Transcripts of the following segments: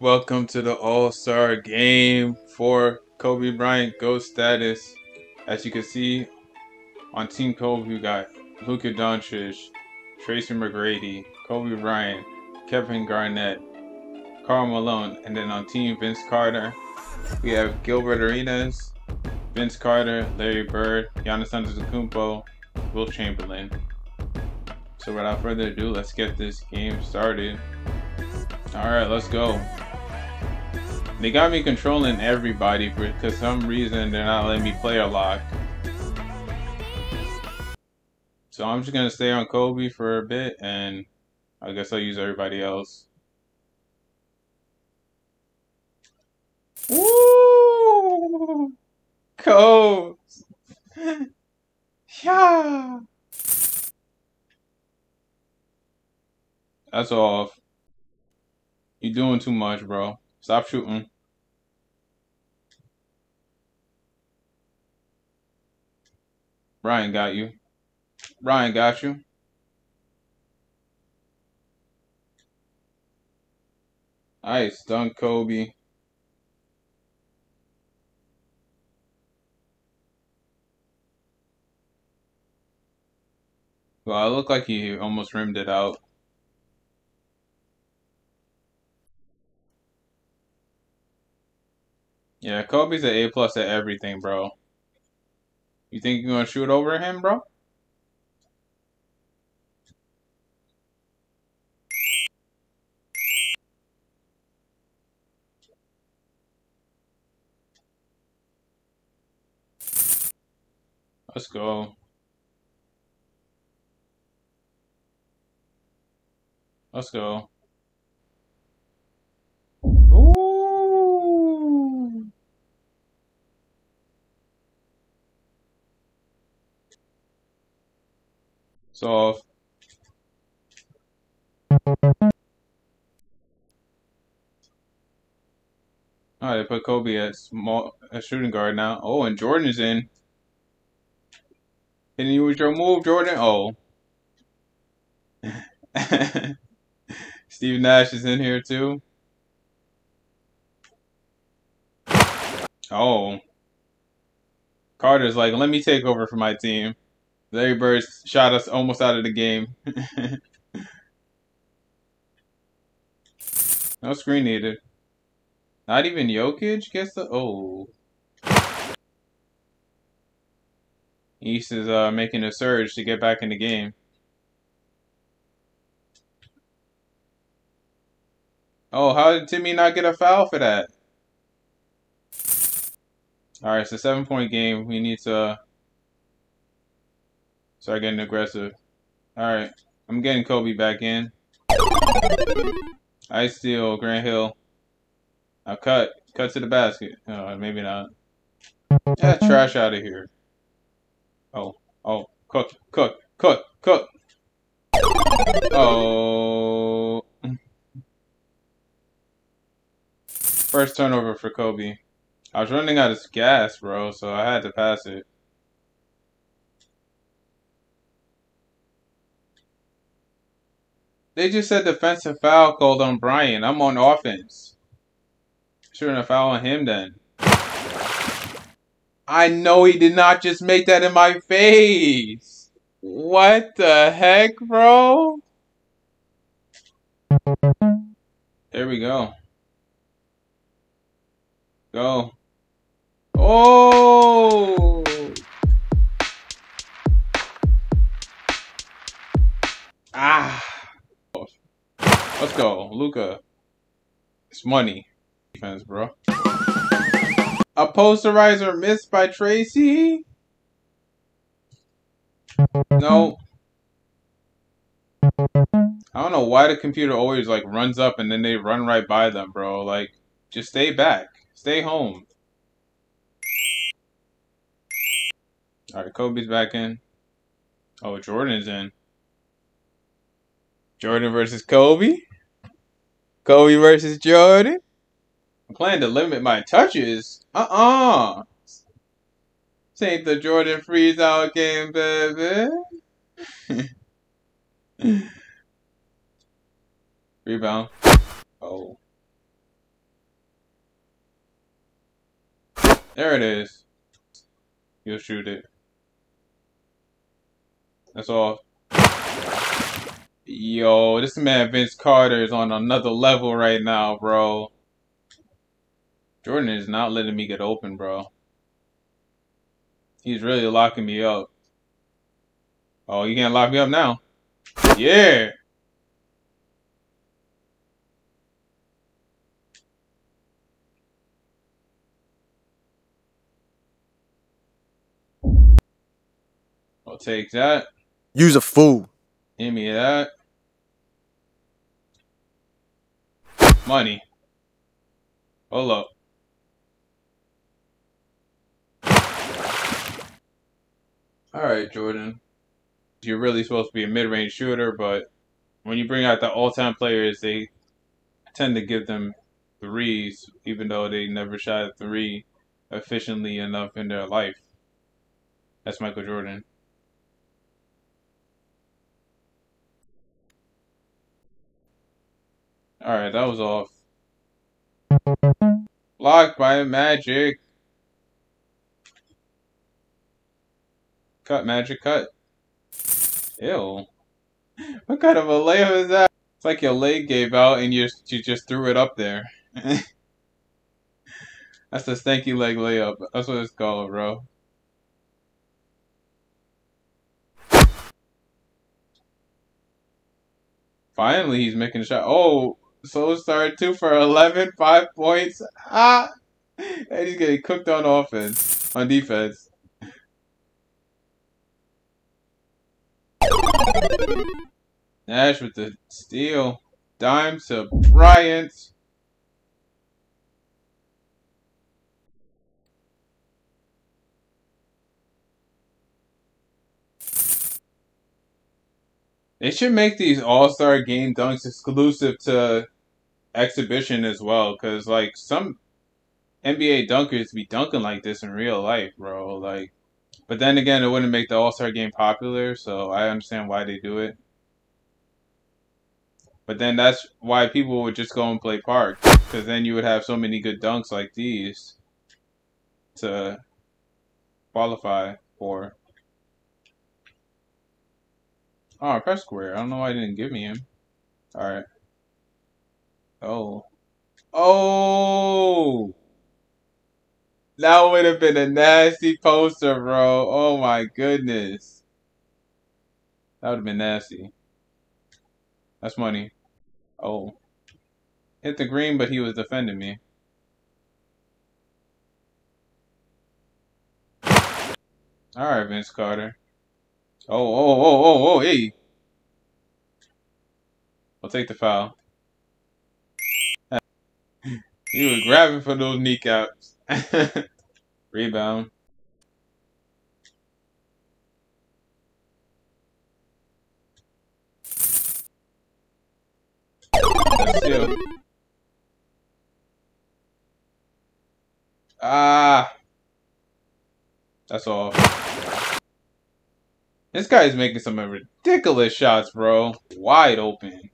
Welcome to the All-Star Game for Kobe Bryant GOAT status. As you can see, on Team Kobe we got Luka Doncic, Tracy McGrady, Kobe Bryant, Kevin Garnett, Karl Malone, and then on Team Vince Carter, we have Gilbert Arenas, Vince Carter, Larry Bird, Giannis Antetokounmpo, Wilt Chamberlain. So without further ado, let's get this game started. Alright, let's go. They got me controlling everybody because some reason they're not letting me play a lot. So I'm just gonna stay on Kobe for a bit and I guess I'll use everybody else. Woo! Codes! yeah! That's off. You're doing too much, bro. Stop shooting. Ryan got you. Ryan got you. Nice. Dunk Kobe. Well, it looked like he almost rimmed it out. Yeah, Kobe's an A plus at everything, bro. You think you're gonna shoot over him, bro? Let's go. Let's go. Soft. All right, they put Kobe at small at shooting guard now. Oh, and Jordan is in. Can you use your move, Jordan? Oh. Steve Nash is in here too. Oh. Carter's like, let me take over for my team. Larry Bird shot us almost out of the game. no screen needed. Not even Jokic gets the oh. East is uh, making a surge to get back in the game. Oh, how did Timmy not get a foul for that? Alright, it's a seven point game. We need to start getting aggressive. Alright, I'm getting Kobe back in. I steal Grant Hill. Now cut. Cut to the basket. Oh, maybe not. Get trash out of here. Oh, oh, cook, cook, cook, cook. Oh. First turnover for Kobe. I was running out of gas, bro, so I had to pass it. They just said defensive foul called on Bryant. I'm on offense. Shouldn't have foul on him then. I know he did not just make that in my face. What the heck, bro? There we go. Go. Oh! Let's go, Luka. It's money. Defense, bro. A posterizer missed by Tracy? No. I don't know why the computer always like runs up and then they run right by them, bro. Like, just stay back. Stay home. Alright, Kobe's back in. Oh, Jordan's in. Jordan versus Kobe. Kobe versus Jordan. I'm planning to limit my touches. Uh-uh. This ain't the Jordan freeze out game, baby. Rebound. Oh. There it is. You'll shoot it. That's all. Yo, this man Vince Carter is on another level right now, bro. Jordan is not letting me get open, bro. He's really locking me up. Oh, you can't lock me up now. Yeah. I'll take that. Use a fool. Give me that. Money. Hold up. Alright, Jordan. You're really supposed to be a mid-range shooter, but when you bring out the all-time players, they tend to give them threes, even though they never shot a three efficiently enough in their life. That's Michael Jordan. Alright, that was off. Blocked by Magic. Cut, Magic, cut. Ew. What kind of a layup is that? It's like your leg gave out and you, you just threw it up there. That's the stanky leg layup. That's what it's called, bro. Finally, he's making a shot. Oh, so start two for 11, five points. Ah! And he's getting cooked on offense, on defense. Nash with the steal. Dime to Bryant. They should make these All Star Game dunks exclusive to exhibition as well, because like some NBA dunkers be dunking like this in real life, bro. Like, but then again, it wouldn't make the All Star Game popular, so I understand why they do it. But then that's why people would just go and play park, because then you would have so many good dunks like these to qualify for. Oh, I pressed square. I don't know why I didn't give me him. Alright. Oh. Oh! That would have been a nasty poster, bro. Oh my goodness. That would have been nasty. That's money. Oh. Hit the green, but he was defending me. Alright, Vince Carter. Oh, oh, oh, oh, oh, hey. I'll take the foul. He was grabbing for those kneecaps. Rebound. Still. Ah. That's all. This guy is making some ridiculous shots, bro. Wide open.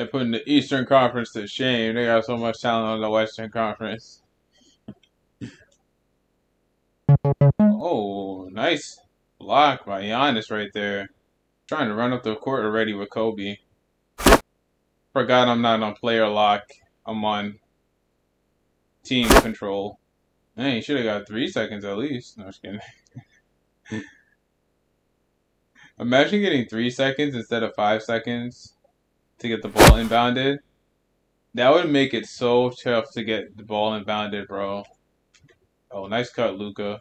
They're putting the Eastern Conference to shame. They got so much talent on the Western Conference. oh, nice block by Giannis right there. Trying to run up the court already with Kobe. Forgot I'm not on player lock. I'm on team control. Man, you should have got three seconds at least. No, just kidding. Imagine getting three seconds instead of five seconds to get the ball inbounded. That would make it so tough to get the ball inbounded, bro. Oh, nice cut, Luka.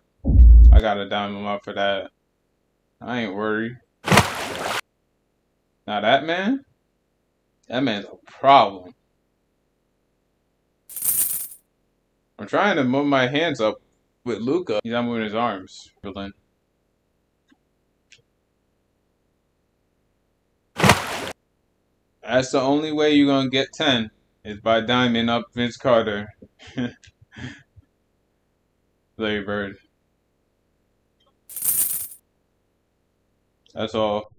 I gotta dime him up for that. I ain't worried. Now that man, that man's a problem. I'm trying to move my hands up with Luka. He's not moving his arms. That's the only way you're gonna get ten is by diming up Vince Carter. Larry Bird. That's all.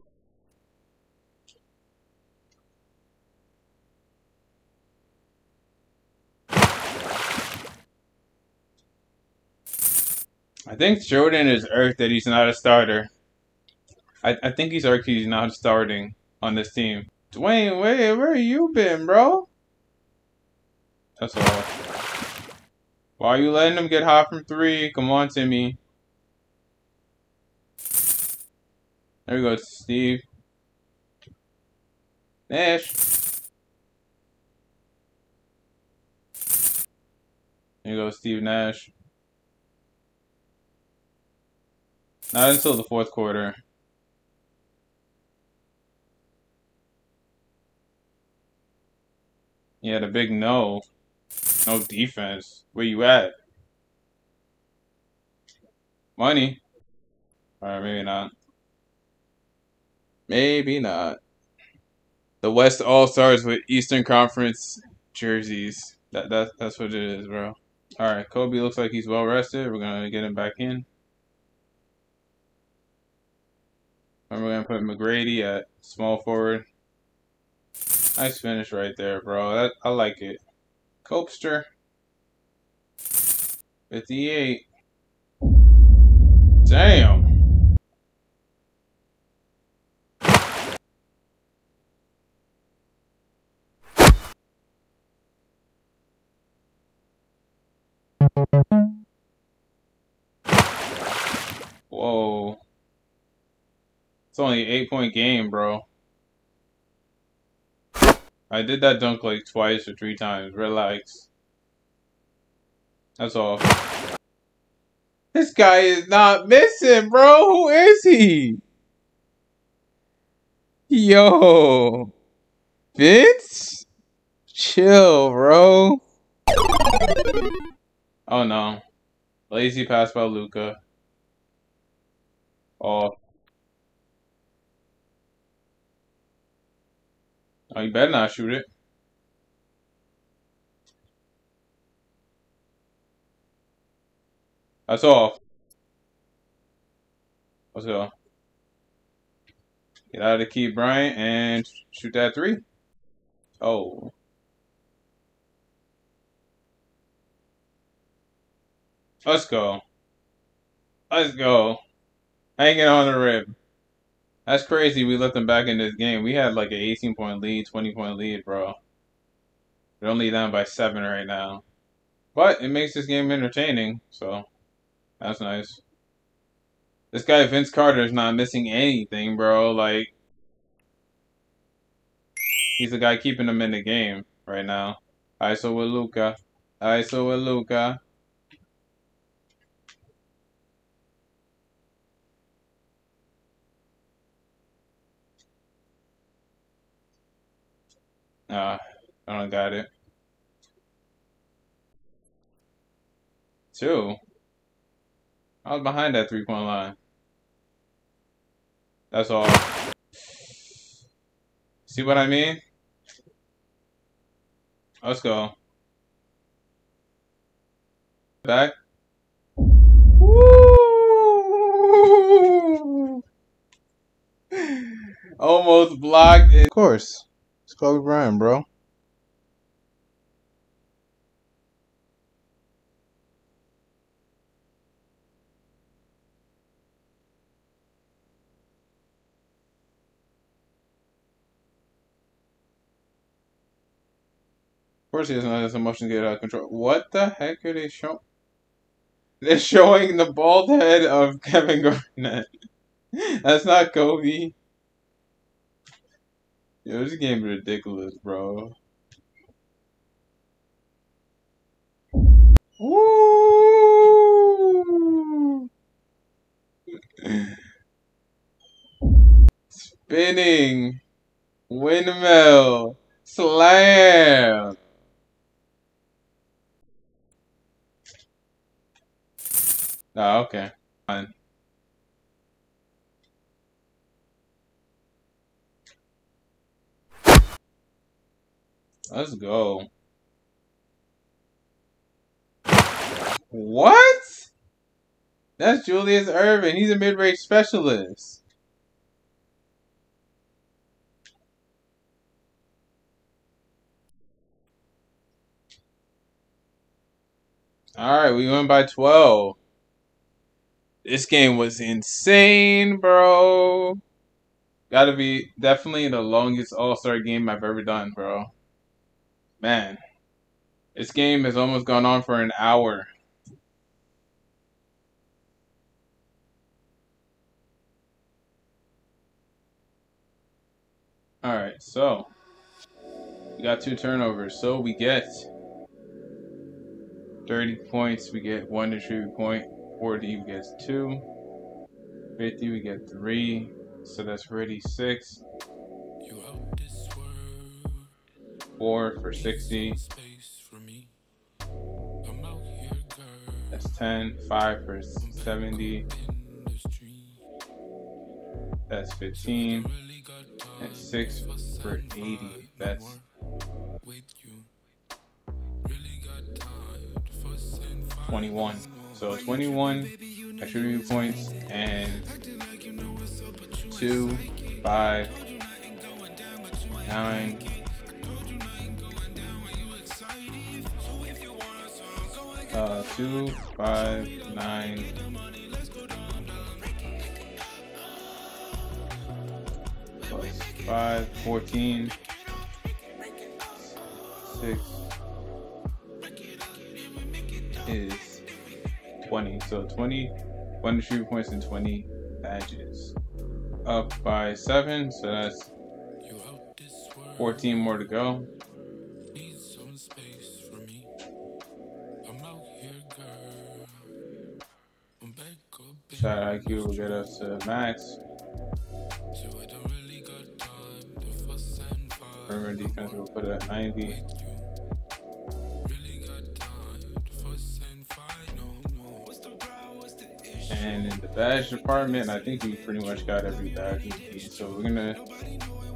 I think Jordan is irked that he's not a starter. I, I think he's irked he's not starting on this team. Dwyane Wade, where you been, bro? That's all. Why are you letting him get hot from three? Come on, Timmy. There we go, Steve. Nash. There you go, Steve Nash. Not until the fourth quarter. Yeah, the big no. No defense. Where you at? Money. Alright, maybe not. Maybe not. The West All Stars with Eastern Conference jerseys. That that that's what it is, bro. All right, Kobe looks like he's well rested. We're gonna get him back in. And we're gonna put McGrady at small forward. Nice finish right there, bro. That I like it. Copester. 58. Damn. Whoa. It's only an eight point game, bro. I did that dunk like twice or three times. Relax. That's all. This guy is not missing, bro. Who is he? Yo. Vince? Chill, bro. Oh no. Lazy pass by Luka. Oh. Oh, you better not shoot it. That's all. Let's go. Get out of the key, Bryant, and shoot that three. Oh. Let's go. Let's go. Hanging on the rib. That's crazy. We let them back in this game. We had like an 18 point lead, 20 point lead, bro. They're only down by seven right now. But it makes this game entertaining, so that's nice. This guy Vince Carter is not missing anything, bro. Like he's the guy keeping them in the game right now. ISO with Luka. ISO with Luka. Uh, I don't got it. Two. I was behind that three point line. That's all. See what I mean? Let's go. Back. Woo! Almost blocked. it. Of course. It's Kobe Bryant, bro. Of course he doesn't let his emotions get out of control. What the heck are they showing? They're showing the bald head of Kevin Garnett. That's not Kobe. Yo, this game is ridiculous, bro. Woo! Spinning. Windmill. Slam. Oh, okay. Fine. Let's go. What? That's Julius Erving. He's a mid-range specialist. All right, we went by 12. This game was insane, bro. Gotta be definitely the longest All Star game I've ever done, bro. Man, this game has almost gone on for an hour. Alright, so we got two turnovers. So we get 30 points, we get one distribute point. 40, we get two. 50, we get three. So that's already six. Four for 60. That's 10. Five for 70. That's 15. And six for 80. That's 21. So 21 attribute points and two, five, nine, uh, two, five, nine, plus five, 14, six is 20. So 20, one attribute points and 20 badges up by seven, so that's 14 more to go. Shot IQ will get us to max. Perimeter defense will put it at 90. And in the badge department, I think we pretty much got every badge we need. So we're gonna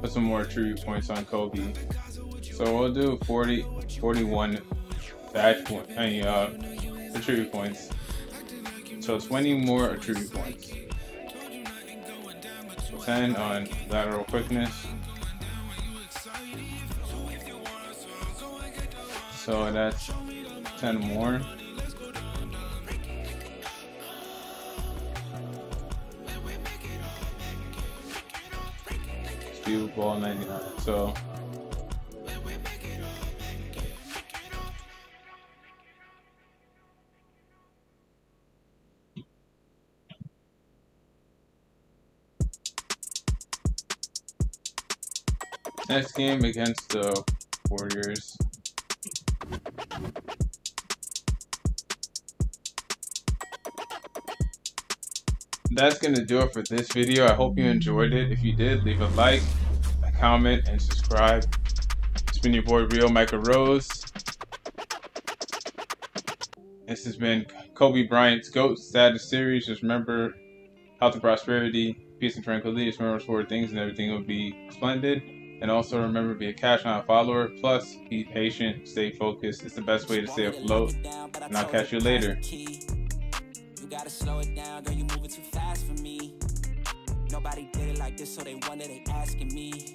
put some more tribute points on Kobe. So we'll do 40, 41 badge point, I mean, uh, attribute points. So 20 more attribute points. 10 on lateral quickness. So that's 10 more. speed ball 99. So next game against the Warriors. that's going to do it for this video. I hope you enjoyed it. If you did, leave a like, a comment, and subscribe. It's been your boy Real Micah Rose. This has been Kobe Bryant's GOAT status series. Just remember, health and prosperity, peace and tranquility. Just remember four things and everything will be splendid. And also remember, be a cash on a follower. Plus, be patient, stay focused. It's the best way to stay afloat. And I'll catch you later. You gotta slow it down, girl, you moving too fast for me. Nobody did it like this, so they wonder they asking me.